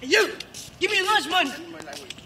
Hey, you! Give me your lunch money!